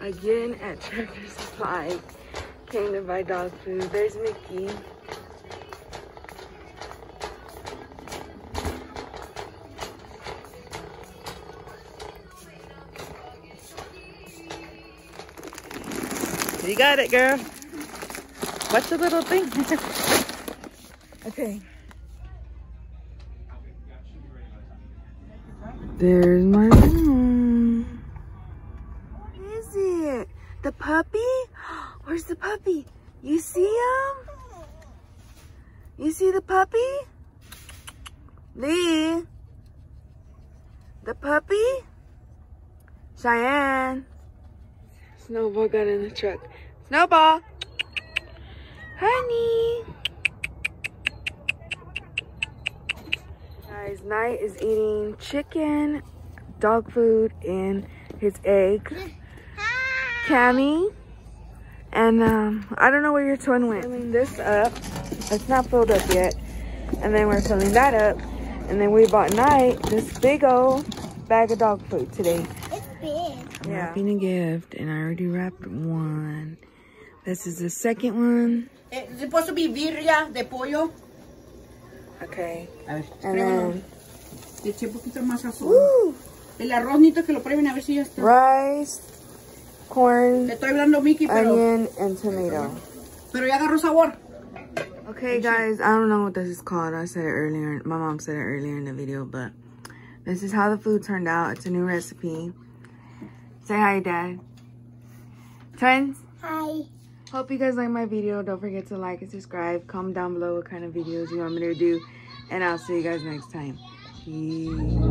again at Tractor Supply. Came to buy dog food. There's Mickey. You got it, girl. What's the little thing? okay. There's my The puppy? Where's the puppy? You see him? You see the puppy? Lee? The puppy? Cheyenne? Snowball got in the truck. Snowball! Honey! Guys, Knight is eating chicken, dog food, and his egg. Cammy. And um, I don't know where your twin went. Filling this up. It's not filled up yet. And then we're filling that up. And then we bought Knight this big old bag of dog food today. It's big. I'm wrapping a gift and I already wrapped one. This is the second one. It's supposed to be birria de pollo. Okay. A ver, And then, Le eché un poquito más sazón. woo, El arroz, necesito que lo prueben a ver si ya está. rice, Le corn, estoy hablando Mickey, pero, onion, and tomato. pero ya agarró sabor. Okay, guys, I don't know what this is called. I said it earlier. My mom said it earlier in the video, but this is how the food turned out. It's a new recipe. Say hi, Dad. Twins, Hi. hope you guys like my video. Don't forget to like and subscribe. Comment down below what kind of videos you want me to do. And I'll see you guys next time. Peace.